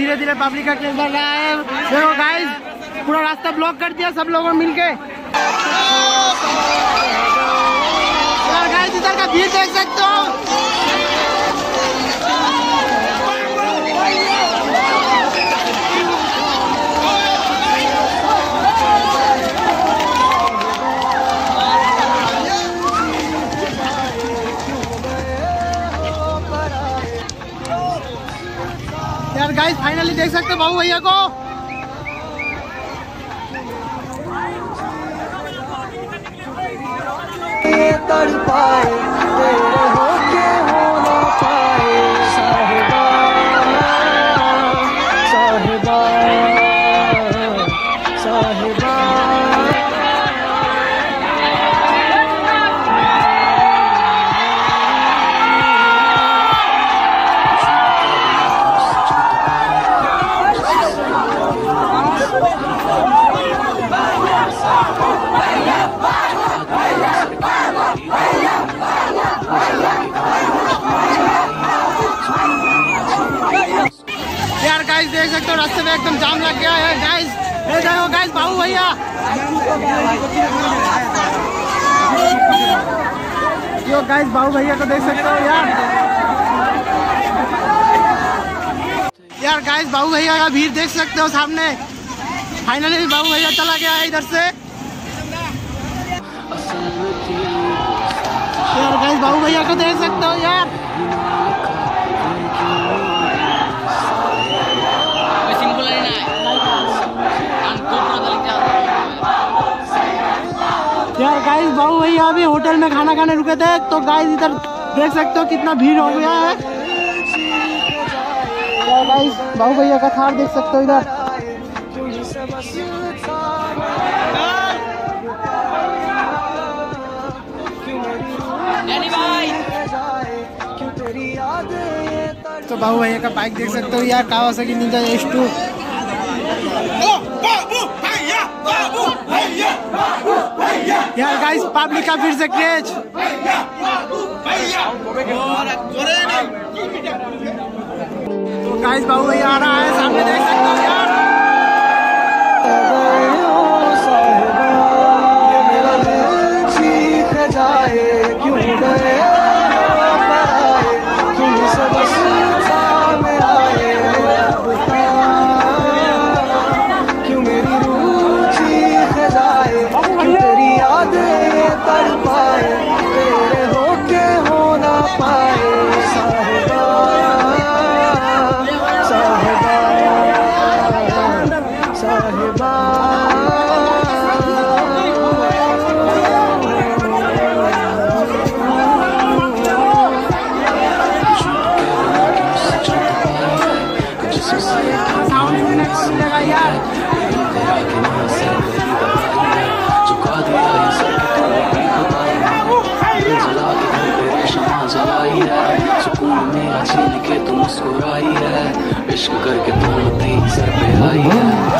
धीरे धीरे पब्लिक का केस बढ़ रहा है। देखो गाइस पूरा रास्ता ब्लॉक कर दिया सब लोगों मिल मिलके। गाइस इधर का भीड़ देख सकते यार गाइस फाइनली देख सकते हो बाबू भैया को। गाइस देख सकते हो, रास्ते में एकदम जाम लग गया है। गाइस ये देखो गाइस बाबू भैया। यो गाइस बाबू भैया को देख सकते हो, यार। यार गाइस बाबू भैया का भीड़ देख सकते हो सामने। फाइनली बाबू भैया चला गया है इधर से। यार गाइस बाबू भैया को देख सकते हो, यार। भैया अभी होटल में खाना खाने रुके थे तो गाइस इधर देख सकते हो कितना भीड़ हो गया है। गाइस बाबू भैया का थार देख सकते हो इधर। तो बाबू भैया का बाइक देख सकते हो, यार, Kawasaki Ninja S two public का फिर से क्रेज तो गाइस बाबू भैया आ रहा है, सामने देख सकते हो यार। क्यों गए तुम सबस सामने ये तड़पाए तेरे होके हो ना पाए। साहिबा साहिबा साउंड करके तुम सर पे आई